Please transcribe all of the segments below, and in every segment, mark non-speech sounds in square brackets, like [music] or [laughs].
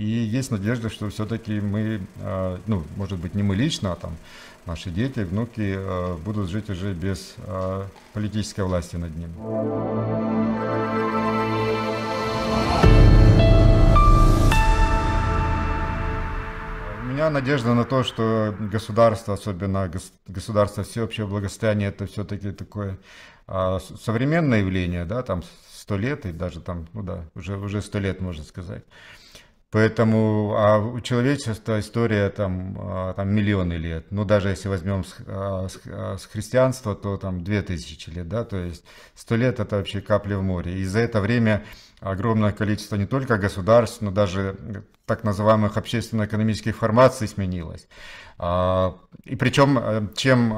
И есть надежда, что все-таки мы, э, ну, может быть, не мы лично, а там наши дети, внуки э, будут жить уже без э, политической власти над ним. У меня надежда на то, что государство, особенно государство всеобщего благосостояния, это все-таки такое современное явление, да, там сто лет и даже там, ну да, уже уже сто лет можно сказать. Поэтому а у человечества история там, а, там миллионы лет. Ну, даже если возьмем с, а, с, а, с христианства, то там две тысячи лет, да, то есть сто лет это вообще капля в море. И за это время огромное количество не только государств, но даже так называемых общественно-экономических формаций сменилось. И причем, э, чем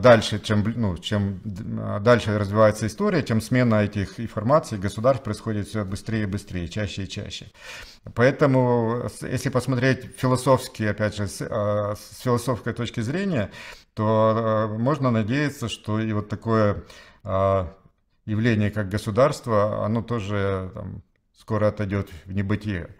дальше, чем, ну, чем дальше развивается история, тем смена этих информаций государств происходит все быстрее и быстрее, чаще и чаще. Поэтому, если посмотреть философски, опять же, с, а, с философской точки зрения, то а, можно надеяться, что и вот такое а, явление, как государство, оно тоже там, скоро отойдет в небытие.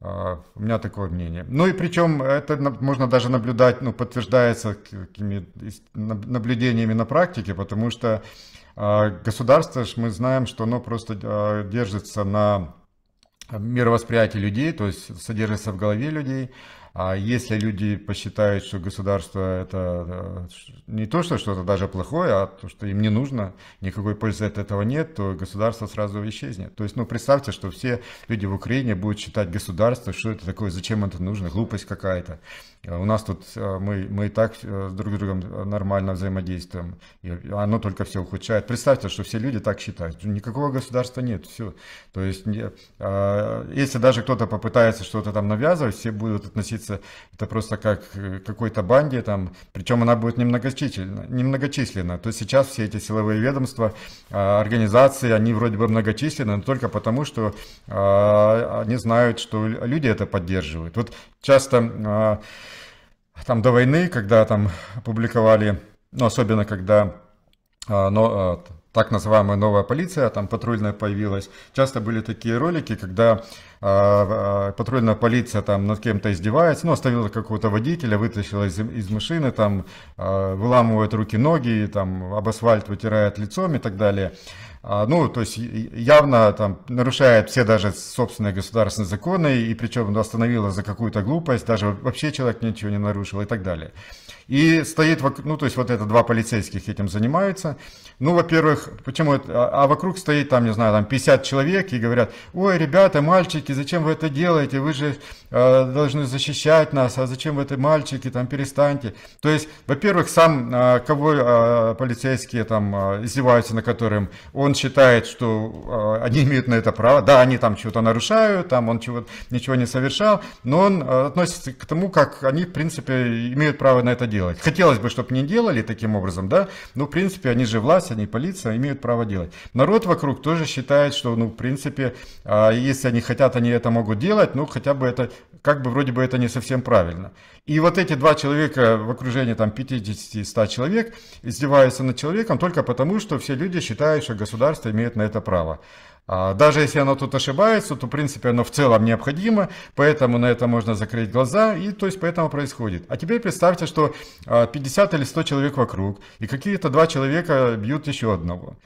У меня такое мнение. Ну и причем это можно даже наблюдать, ну, подтверждается какими наблюдениями на практике, потому что государство, мы знаем, что оно просто держится на мировосприятие людей, то есть содержится в голове людей. А если люди посчитают, что государство это э, не то, что что-то даже плохое, а то, что им не нужно, никакой пользы от этого нет, то государство сразу исчезнет. То есть, ну, представьте, что все люди в Украине будут считать государство, что это такое, зачем это нужно, глупость какая-то. У нас тут э, мы, мы и так э, друг с другом нормально взаимодействуем, и оно только все ухудшает. Представьте, что все люди так считают. Никакого государства нет, все. То есть, если даже кто-то попытается что-то там навязывать, все будут относиться относиться это просто как к какой-то банде, там, причем она будет немногочисленна, немногочисленна. То есть сейчас все эти силовые ведомства, а, организации, они вроде бы многочисленны, но только потому, что а, они знают, что люди это поддерживают. Вот часто а, там до войны, когда там публиковали, ну, особенно когда но, так называемая новая полиция, там патрульная появилась. Часто были такие ролики, когда а, а, патрульная полиция там над кем-то издевается, ну, оставила какого-то водителя, вытащила из, из машины, там, а, выламывает руки-ноги, там, об асфальт вытирает лицом и так далее. А, ну, то есть явно там нарушает все даже собственные государственные законы, и причем остановила за какую-то глупость, даже вообще человек ничего не нарушил и так далее. И стоит, ну, то есть вот это два полицейских этим занимаются. Ну, во-первых, почему это, а вокруг стоит там, не знаю, там 50 человек и говорят, ой, ребята, мальчики, зачем вы это делаете, вы же э, должны защищать нас, а зачем вы это, мальчики, там, перестаньте. То есть, во-первых, сам, э, кого э, полицейские там э, издеваются, на которым он считает, что э, они имеют на это право, да, они там чего-то нарушают, там он чего ничего не совершал, но он э, относится к тому, как они, в принципе, имеют право на это делать. Хотелось бы, чтобы не делали таким образом, да, но в принципе они же власть, они полиция, имеют право делать. Народ вокруг тоже считает, что, ну, в принципе, а, если они хотят, они это могут делать, ну, хотя бы это, как бы вроде бы это не совсем правильно. И вот эти два человека в окружении там 50-100 человек издеваются над человеком только потому, что все люди считают, что государство имеет на это право. А, даже если оно тут ошибается, то в принципе оно в целом необходимо, поэтому на это можно закрыть глаза, и то есть поэтому происходит. А теперь представьте, что 50 а, или 100 человек вокруг, и какие-то два человека бьют еще одного.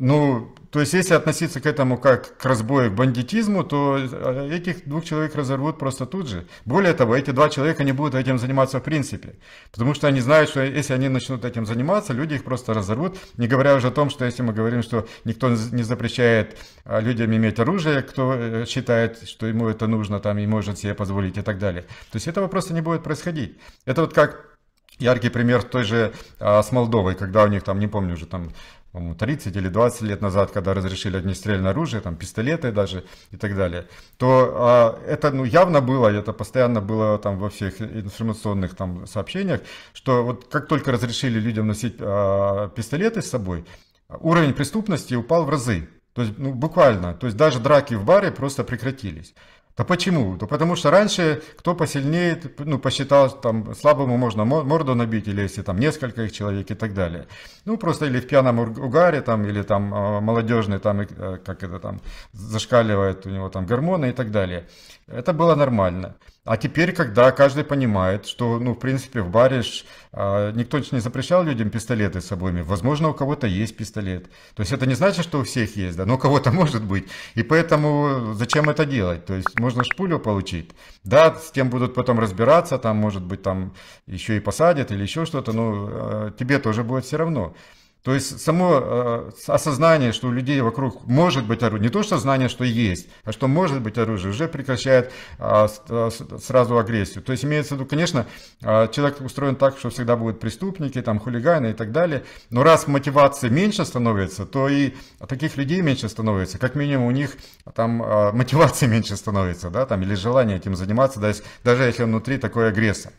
Ну, то есть, если относиться к этому как к разбою, к бандитизму, то э, этих двух человек разорвут просто тут же. Более того, эти два человека не будут этим заниматься в принципе. Потому что они знают, что если они начнут этим заниматься, люди их просто разорвут. Не говоря уже о том, что если мы говорим, что никто не запрещает а, людям иметь оружие, кто э, считает, что ему это нужно, там, и может себе позволить и так далее. То есть, этого просто не будет происходить. Это вот как яркий пример той же а, с Молдовой, когда у них там, не помню уже там 30 или 20 лет назад, когда разрешили огнестрельное оружие, там пистолеты даже и так далее, то а, это ну, явно было, это постоянно было там во всех информационных там сообщениях, что вот как только разрешили людям носить а, пистолеты с собой, уровень преступности упал в разы. То есть, ну, буквально, то есть даже драки в баре просто прекратились. Да почему? Да потому что раньше кто посильнее, ну, посчитал, там, слабому можно морду набить, или если там несколько их человек и так далее. Ну, просто или в пьяном угаре, там, или там а, молодежный, там, э, как это там, зашкаливает у него там гормоны и так далее. Это было нормально. А теперь, когда каждый понимает, что, ну, в принципе, в баре ж, а, никто не запрещал людям пистолеты с собой, возможно, у кого-то есть пистолет. То есть это не значит, что у всех есть, да, но у кого-то [laughs] может быть. И поэтому зачем это делать? То есть можно шпулю получить. Да, с тем будут потом разбираться, там, может быть, там еще и посадят или еще что-то, но э, тебе тоже будет все равно. То есть само э, осознание, что у людей вокруг может быть оружие, не то что знание, что есть, а что может быть оружие, уже прекращает э, э, сразу агрессию. То есть имеется в виду, конечно, э, человек устроен так, что всегда будут преступники, там, хулиганы и так далее. Но раз мотивации меньше становится, то и таких людей меньше становится. Как минимум у них там э, мотивации [laughs] меньше становится, да, там, или желание этим заниматься, даже, даже если внутри такой агрессор.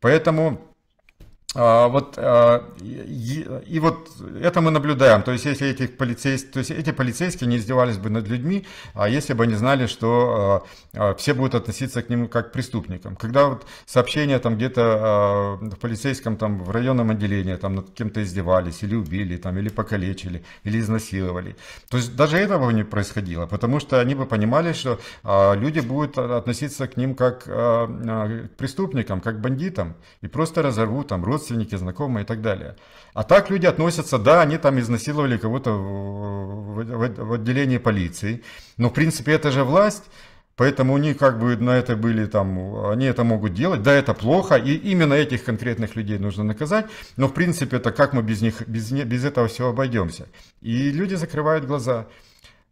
Поэтому вот, а, и, и вот это мы наблюдаем. То есть, если этих полицейских, то есть эти полицейские не издевались бы над людьми, а если бы они знали, что а, все будут относиться к ним как к преступникам. Когда вот сообщение там где-то в полицейском там в районном отделении там над кем-то издевались или убили там или покалечили или изнасиловали, то есть даже этого не происходило, потому что они бы понимали, что люди будут относиться к ним как к преступникам, как к бандитам и просто разорвут там рот родственники, знакомые и так далее. А так люди относятся, да, они там изнасиловали кого-то в, в, в отделении полиции, но в принципе это же власть, Поэтому у них как бы на это были там, они это могут делать. Да, это плохо, и именно этих конкретных людей нужно наказать. Но в принципе это как мы без них, без, без этого всего обойдемся. И люди закрывают глаза.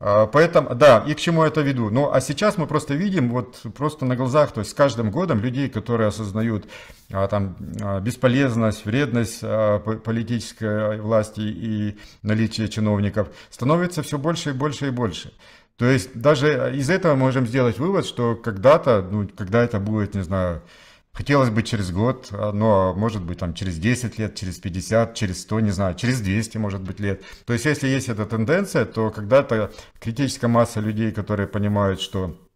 А, поэтому, да, и к чему это веду. Ну, а сейчас мы просто видим, вот просто на глазах, то есть с каждым годом людей, которые осознают а, там а, бесполезность, вредность политической власти и наличие чиновников, становится все больше и больше и больше. То есть даже из этого можем сделать вывод, что когда-то, ну, когда это будет, не знаю, Хотелось бы через год, а, но может быть там через 10 лет, через 50, через 100, не знаю, через 200 может быть лет. То есть если есть эта тенденция, то когда-то критическая масса людей, которые понимают, что а,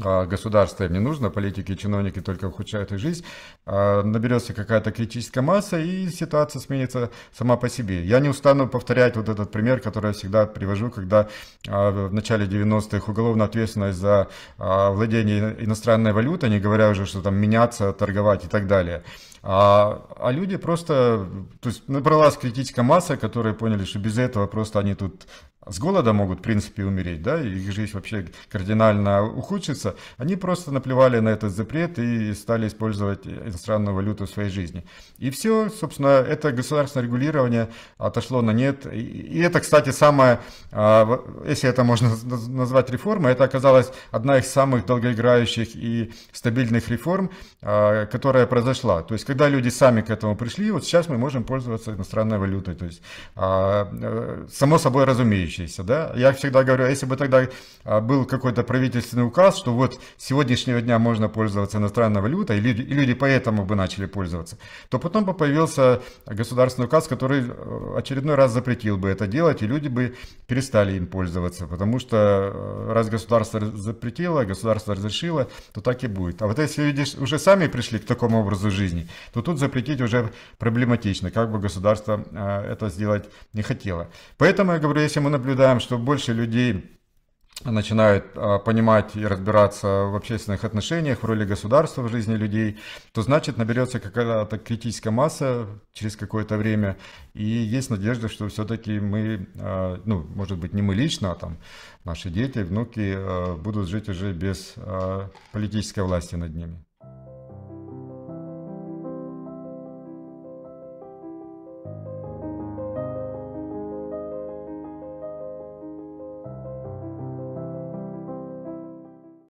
государство им не нужно, политики и чиновники только ухудшают их жизнь, а, наберется какая-то критическая масса и ситуация сменится сама по себе. Я не устану повторять вот этот пример, который я всегда привожу, когда а, в начале 90-х уголовная ответственность за владение иностранной валютой, не говоря уже, что там меняться, торговать и так далее. А, а люди просто, то есть набралась критическая масса, которые поняли, что без этого просто они тут с голода могут, в принципе, умереть, да, их жизнь вообще кардинально ухудшится, они просто наплевали на этот запрет и стали использовать иностранную валюту в своей жизни. И все, собственно, это государственное регулирование отошло на нет. И это, кстати, самое, а, если это можно назвать реформой, это оказалась одна из самых долгоиграющих и стабильных реформ, а, которая произошла. То есть, когда люди сами к этому пришли, вот сейчас мы можем пользоваться иностранной валютой. То есть, а, э, само собой разумеющееся меняющиеся, да. Я всегда говорю, а если бы тогда а, был какой-то правительственный указ, что вот с сегодняшнего дня можно пользоваться иностранной валютой, и люди, и люди поэтому бы начали пользоваться, то потом бы появился государственный указ, который э, очередной раз запретил бы это делать, и люди бы перестали им пользоваться, потому что э, раз государство запретило, государство разрешило, то так и будет. А вот если люди уже сами пришли к такому образу жизни, то тут запретить уже проблематично, как бы государство э, это сделать не хотело. Поэтому я говорю, если мы наблюдаем, что больше людей начинают а, понимать и разбираться в общественных отношениях, в роли государства в жизни людей, то значит наберется какая-то критическая масса через какое-то время, и есть надежда, что все-таки мы, а, ну, может быть, не мы лично, а там наши дети, внуки а, будут жить уже без политической власти над ними.